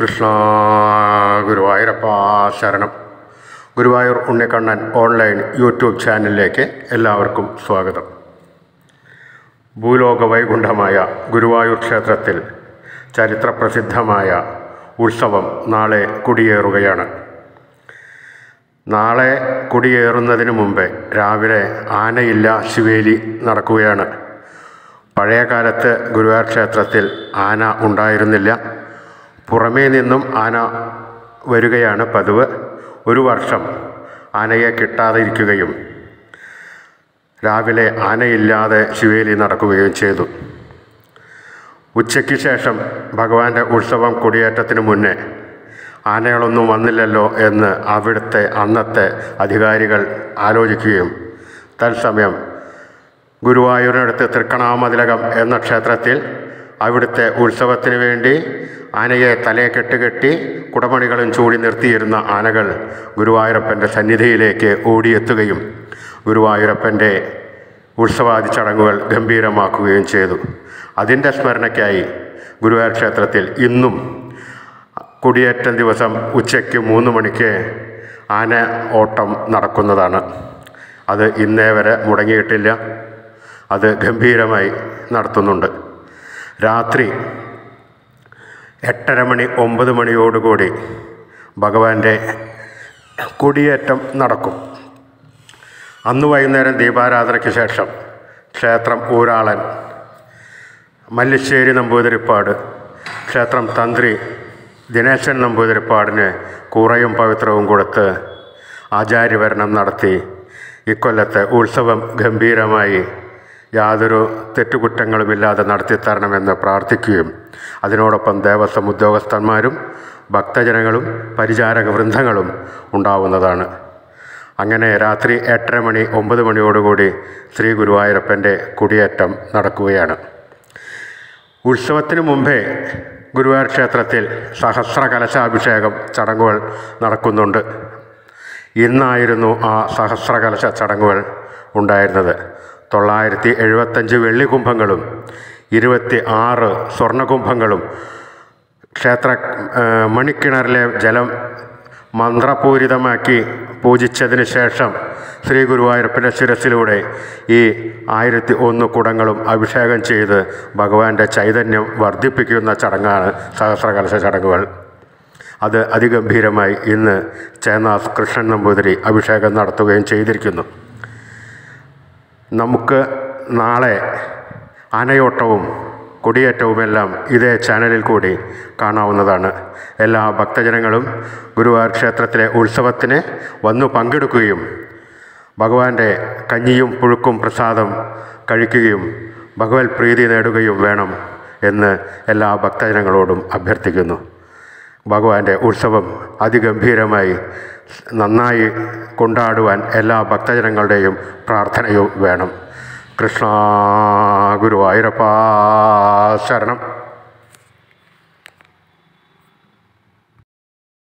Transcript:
കൃഷ്ണ ഗുരുവായൂരപ്പ ശരണം. Guruvayur Unnikkannan online YouTube ചാനലിലേക്ക് എല്ലാവർക്കും സ്വാഗതം. ഭൂലോക വൈകുണ്ഠമായ ഗുരുവായൂർ ക്ഷേത്രത്തിൽ ചരിത്രപ്രസിദ്ധമായ ഉത്സവം നാളെ കുടിയേറുകയാണ്. നാളെ കുടിയേറുന്നതിന് മുമ്പേ രാവിലെ ആനയില്ല ശിവേലി നടക്കുകയാണ്. പഴയ കാലത്ത് ഗുരുവായൂർ ക്ഷേത്രത്തിൽ ആന ഉണ്ടായിരുന്നില്ല. പുറമേ നിന്നും ആന വരികയാണ് പതിവ്. ഒരു വർഷം ആനയെ കിട്ടാതിരിക്കുകയും രാവിലെ ആനയില്ലാതെ ശിവേലി നടക്കുകയും ചെയ്തു. ഉച്ചയ്ക്ക് ശേഷം ഭഗവാന്റെ ഉത്സവം കൊടിയേറ്റത്തിന് മുന്നേ ആനകളൊന്നും വന്നില്ലല്ലോ എന്ന് അവിടുത്തെ അന്നത്തെ അധികാരികൾ ആലോചിക്കുകയും തത്സമയം ഗുരുവായൂരിനടുത്ത് തൃക്കണാമതിലകം എന്ന ക്ഷേത്രത്തിൽ അവിടുത്തെ ഉത്സവത്തിന് വേണ്ടി ആനയെ തലയെ കെട്ടുകെട്ടി കുടമണികളും ചൂടി നിർത്തിയിരുന്ന ആനകൾ ഗുരുവായൂരപ്പന്റെ സന്നിധിയിലേക്ക് ഓടിയെത്തുകയും ഗുരുവായൂരപ്പന്റെ ഉത്സവാദി ചടങ്ങുകൾ ഗംഭീരമാക്കുകയും ചെയ്തു. അതിന്റെ സ്മരണയ്ക്കായി ഗുരുവായൂർ ക്ഷേത്രത്തിൽ ഇന്നും കൊടിയേറ്റം ദിവസം ഉച്ചയ്ക്ക് മൂന്ന് മണിക്ക് ആന ഓട്ടം നടക്കുന്നതാണ്. അത് ഇന്നേ വരെ മുടങ്ങിയിട്ടില്ല. അത് ഗംഭീരമായി നടത്തുന്നുണ്ട്. രാത്രി എട്ടര മണി ഒമ്പത് മണിയോടുകൂടി ഭഗവാന്റെ കൊടിയേറ്റം നടക്കും. അന്ന് വൈകുന്നേരം ദീപാരാധനയ്ക്ക് ശേഷം ക്ഷേത്രം ഊരാളൻ മല്ലിശ്ശേരി നമ്പൂതിരിപ്പാട് ക്ഷേത്രം തന്ത്രി ദിനേശൻ നമ്പൂതിരിപ്പാടിന് കൂറയും പവിത്രവും കൊടുത്ത് ആചാര്യവരണം നടത്തി. ഇക്കൊല്ലത്തെ ഉത്സവം ഗംഭീരമായി യാതൊരു തെറ്റുകുറ്റങ്ങളുമില്ലാതെ നടത്തിത്തരണമെന്ന് പ്രാർത്ഥിക്കുകയും അതിനോടൊപ്പം ദേവസ്വം ഉദ്യോഗസ്ഥന്മാരും ഭക്തജനങ്ങളും പരിചാരക വൃന്ദങ്ങളും ഉണ്ടാവുന്നതാണ്. അങ്ങനെ രാത്രി എട്ടര മണി ഒമ്പത് മണിയോടുകൂടി ശ്രീ ഗുരുവായൂരപ്പന്റെ കുടിയേറ്റം നടക്കുകയാണ്. ഉത്സവത്തിന് മുമ്പേ ഗുരുവായൂർ ക്ഷേത്രത്തിൽ സഹസ്ര കലശാഭിഷേകം ചടങ്ങുകൾ നടക്കുന്നുണ്ട്. ഇന്നായിരുന്നു ആ സഹസ്ര കലശ ചടങ്ങുകൾ ഉണ്ടായിരുന്നത്. തൊള്ളായിരത്തി എഴുപത്തഞ്ച് വെള്ളികുംഭങ്ങളും ഇരുപത്തി ആറ് സ്വർണകുംഭങ്ങളും. ക്ഷേത്ര മണിക്കിണറിലെ ജലം മന്ത്രപൂരിതമാക്കി പൂജിച്ചതിന് ശേഷം ശ്രീ ഗുരുവായൂരപ്പന്റെ ശിരസിലൂടെ ഈ ആയിരത്തി ഒന്ന് കുടങ്ങളും അഭിഷേകം ചെയ്ത് ഭഗവാന്റെ ചൈതന്യം വർദ്ധിപ്പിക്കുന്ന ചടങ്ങാണ് സഹസ്രകലശ ചടങ്ങുകൾ. അത് അതിഗംഭീരമായി ഇന്ന് ചേന്നാസ് കൃഷ്ണൻ നമ്പൂതിരി അഭിഷേകം നടത്തുകയും ചെയ്തിരിക്കുന്നു. നമുക്ക് നാളെ ആനയോട്ടവും കൊടിയേറ്റവുമെല്ലാം ഇതേ ചാനലിൽ കൂടി കാണാവുന്നതാണ്. എല്ലാ ഭക്തജനങ്ങളും ഗുരുവായൂർ ക്ഷേത്രത്തിലെ ഉത്സവത്തിന് വന്നു പങ്കെടുക്കുകയും ഭഗവാന്റെ കഞ്ഞിയും പുഴുക്കും പ്രസാദം കഴിക്കുകയും ഭഗവത് പ്രീതി നേടുകയും വേണം എന്ന് എല്ലാ ഭക്തജനങ്ങളോടും അഭ്യർത്ഥിക്കുന്നു. ഭഗവാന്റെ ഉത്സവം അതിഗംഭീരമായി നന്നായി കൊണ്ടാടുവാൻ എല്ലാ ഭക്തജനങ്ങളുടെയും പ്രാർത്ഥനയും വേണം. കൃഷ്ണ ഗുരുവായൂരപ്പ ശരണം